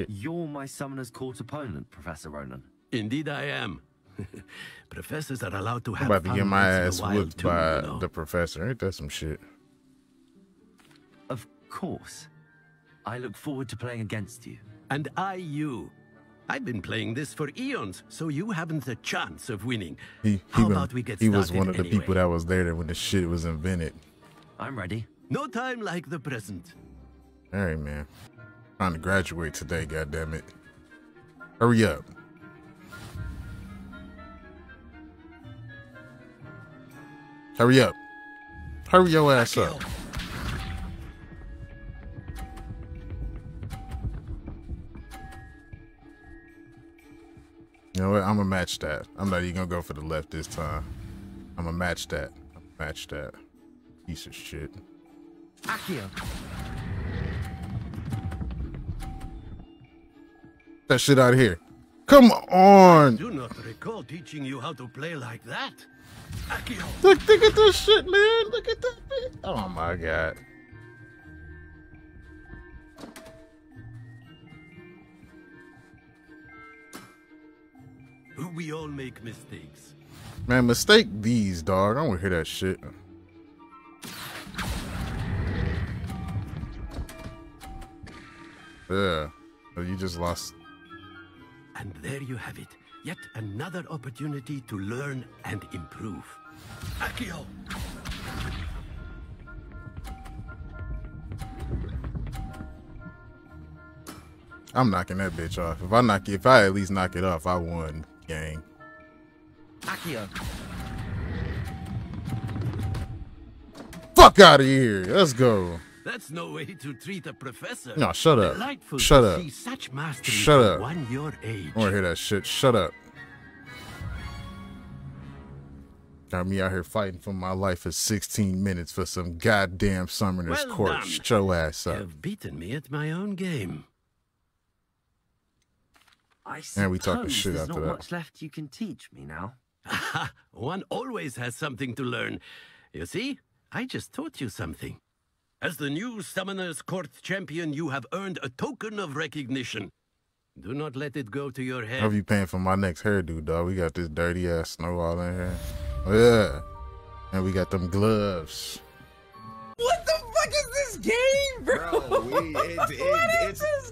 shit. You're my summoner's court opponent, Professor Ronen. Indeed, I am. Professors are allowed to I'm have about to get my once in a ass while whooped too, by you know. the professor. Ain't that some shit? Of course. I look forward to playing against you. And I you. I've been playing this for eons, so you haven't a chance of winning. He he, How been- about we get he was one of the anyway? people that was there when the shit was invented. I'm ready. No time like the present. All right, man. Trying to graduate today, goddamn it. Hurry up. Hurry up. Hurry your ass up. You know what? I'm gonna match that. I'm not even gonna go for the left this time. I'm gonna match that. I'm gonna match that. Piece of shit. Accio. That shit out of here. Come on. Do not recall teaching you how to play like that. Accio, Look, look at this shit, man. Look at that bit. Oh my god. we all make mistakes. Man, mistake these, dog. I don't want to hear that shit. Yeah. Oh, you just lost. And there you have it. Yet another opportunity to learn and improve. Accio! I'm knocking that bitch off. If I knock if I at least knock it off, I won, gang. Accio. Fuck out of here. Let's go. That's no way to treat a professor. No, shut up. Delightful Shut to up. see such mastery Shut up. one your age. I want to hear that shit. Shut up. Got me out here fighting for my life for 16 minutes for some goddamn summoner's Well court. done. Shut your ass up. You've beaten me at my own game. I And we talking suppose shit there's after not that. much left you can teach me now. One always has something to learn. You see, I just taught you something. As the new Summoner's Court champion, you have earned a token of recognition. Do not let it go to your head. I'll be paying for my next hairdo, dog. We got this dirty ass snow all in here. Oh, yeah. And we got them gloves. What the fuck is this game, bro? Bro, we, it's, it's, it's,